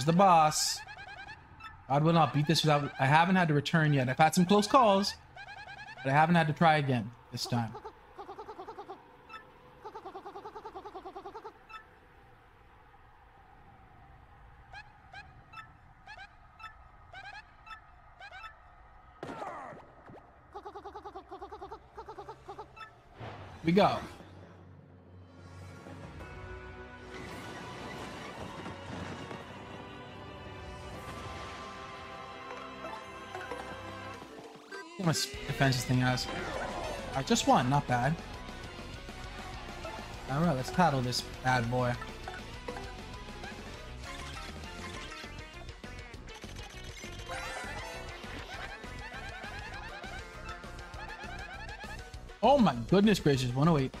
Here's the boss. God will not beat this without... I haven't had to return yet. I've had some close calls, but I haven't had to try again this time. we go. How much defense this thing has? Alright, just one, not bad. Alright, let's paddle this bad boy. Oh my goodness gracious, 108.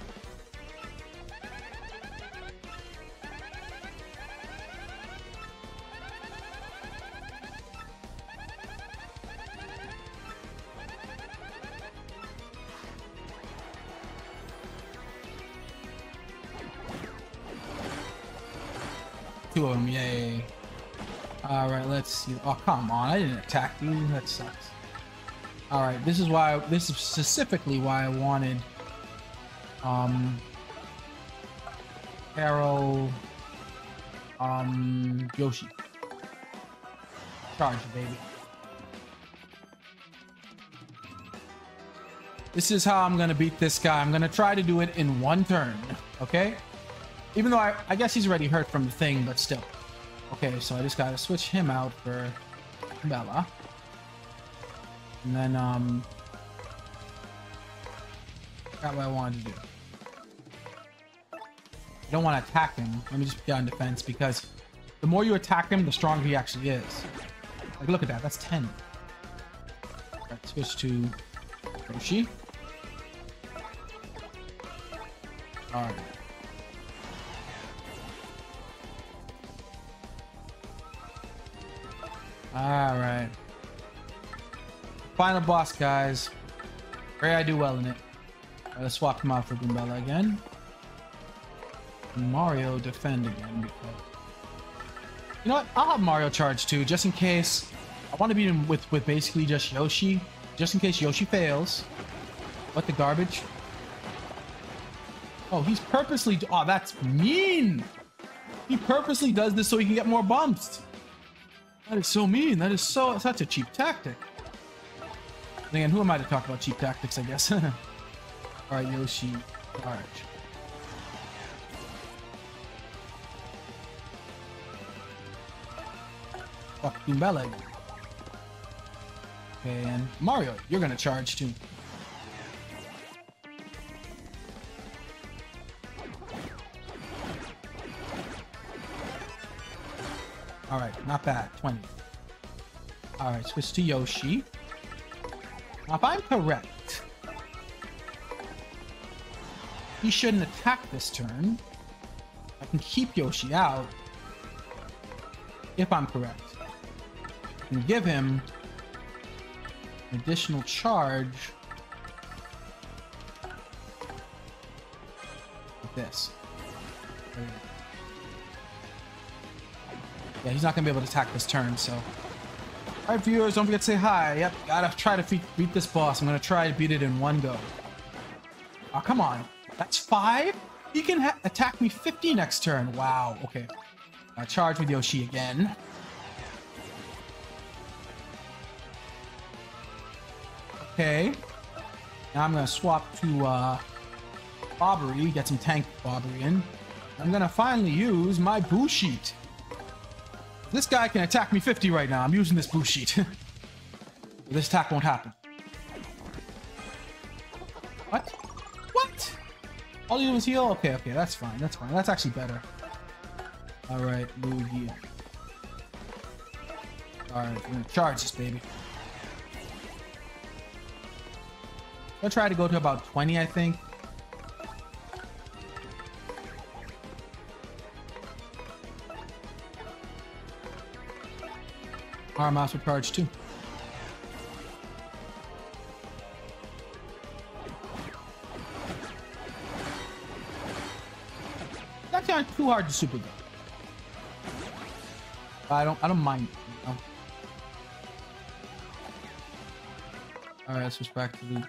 Two of them, yay. Alright, let's see. Oh, come on. I didn't attack you. That sucks. All right, this is why this is specifically why I wanted um Arrow um Yoshi. Charge, baby. This is how I'm gonna beat this guy. I'm gonna try to do it in one turn, okay? Even though I, I guess he's already hurt from the thing, but still. Okay, so I just gotta switch him out for Bella. And then, um... Got what I wanted to do. I don't want to attack him. Let me just get on defense because the more you attack him, the stronger he actually is. Like, look at that. That's 10. Right, switch to Yoshi. Alright. Alright. Final boss, guys. Pray I do well in it. Right, let's swap him out for Goombella again. Mario defend again because... You know what? I'll have Mario charge too, just in case. I want to beat him with, with basically just Yoshi. Just in case Yoshi fails. What the garbage? Oh, he's purposely... Oh, that's mean! He purposely does this so he can get more bumps. That is so mean. That is so... Such a cheap tactic. Again, who am I to talk about cheap tactics, I guess? Alright, Yoshi, charge. Fuck Goombella. And Mario, you're gonna charge too. Alright, not bad. 20. Alright, switch to Yoshi. Now, if I'm correct, he shouldn't attack this turn. I can keep Yoshi out. If I'm correct. I can give him an additional charge this. Yeah, he's not gonna be able to attack this turn, so Alright viewers, don't forget to say hi. Yep, gotta try to beat, beat this boss. I'm gonna try to beat it in one go. Oh, come on. That's five? He can attack me 50 next turn. Wow, okay. I charge with Yoshi again. Okay. Now I'm gonna swap to uh, Bobbery, get some tank Bobbery in. I'm gonna finally use my Boo Sheet. This guy can attack me 50 right now. I'm using this Boo Sheet. this attack won't happen. What? What? All you do is heal? Okay, okay, that's fine. That's fine. That's actually better. Alright, move here. Alright, we're gonna charge this baby. I'll try to go to about 20, I think. Mouse would charge too. That's not too hard to super go. I don't I don't mind. You know? All right, let's switch back to the.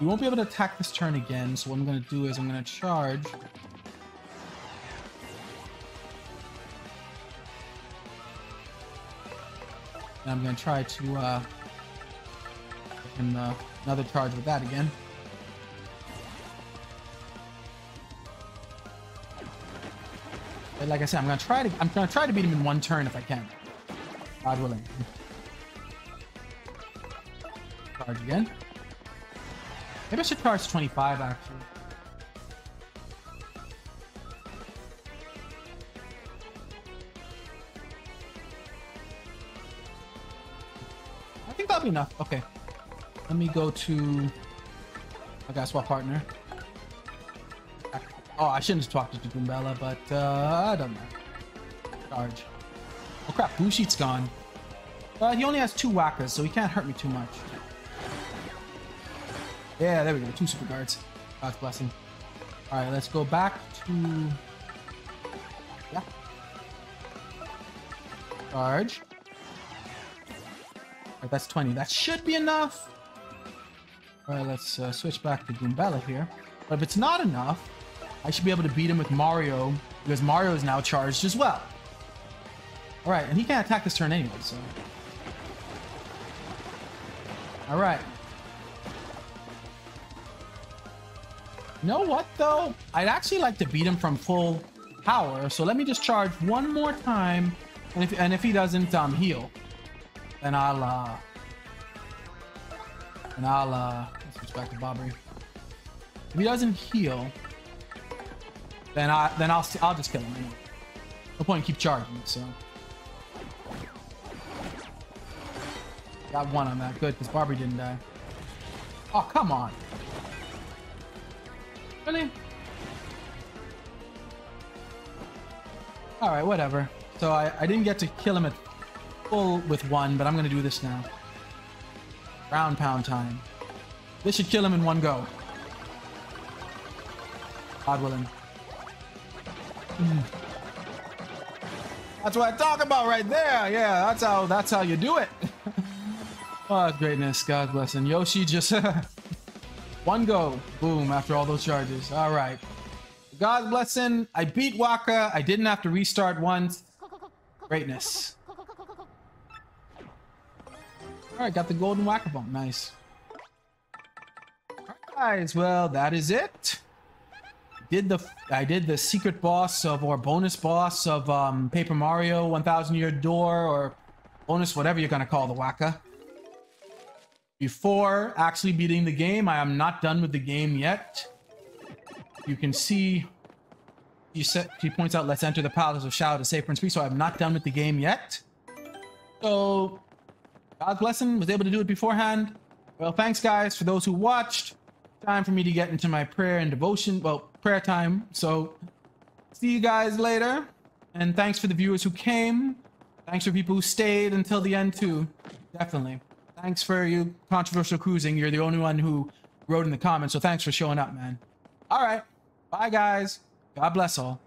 We won't be able to attack this turn again. So what I'm gonna do is I'm gonna charge. And I'm gonna try to uh, and uh, another charge with that again. But like I said, I'm gonna try to I'm gonna try to beat him in one turn if I can. God willing. Charge again. Maybe I should charge 25 actually. Think enough. Okay. Let me go to I got swap partner. Oh, I shouldn't have talked to Goombella, but uh, I don't know. Charge. Oh crap, Bushi's gone. But he only has two whackers, so he can't hurt me too much. Yeah, there we go. Two super guards. God's blessing. Alright, let's go back to... Yeah. Charge. Alright, that's 20. That should be enough. Alright, let's uh, switch back to Goombella here. But if it's not enough, I should be able to beat him with Mario because Mario is now charged as well. All right, and he can't attack this turn anyway, so. All right. You know what, though? I'd actually like to beat him from full power, so let me just charge one more time, and if, and if he doesn't um, heal, then I'll, uh, and I'll, uh, let's switch back to Bobbery. If he doesn't heal, then I then I'll I'll just kill him. Anyway. No point in keep charging. So got one on that. Good, because Barbie didn't die. Oh come on! Really? All right, whatever. So I I didn't get to kill him at with one, but I'm gonna do this now. Ground pound time. This should kill him in one go. God willing. That's what I talk about right there. Yeah, that's how that's how you do it. oh, greatness. God bless. And Yoshi just one go. Boom, after all those charges. All right. God blessing. I beat Whacka. I didn't have to restart once. Greatness. All right, got the golden Whacka bump. Nice. All right, guys. Well, that is it did the I did the secret boss of or bonus boss of um, Paper Mario 1000 Year Door or bonus whatever you're gonna call the Whacka. Before actually beating the game, I am not done with the game yet. You can see you set she points out let's enter the palace of Shadow to save Prince Peach, so I'm not done with the game yet. So God bless him, was able to do it beforehand. Well, thanks guys for those who watched. Time for me to get into my prayer and devotion. Well, prayer time. So see you guys later. And thanks for the viewers who came. Thanks for people who stayed until the end too. Definitely. Thanks for you controversial cruising. You're the only one who wrote in the comments. So thanks for showing up, man. All right. Bye, guys. God bless all.